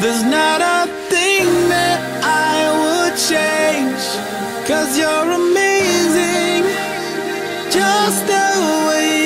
there's not a thing that I would change. Cause you're amazing, just the way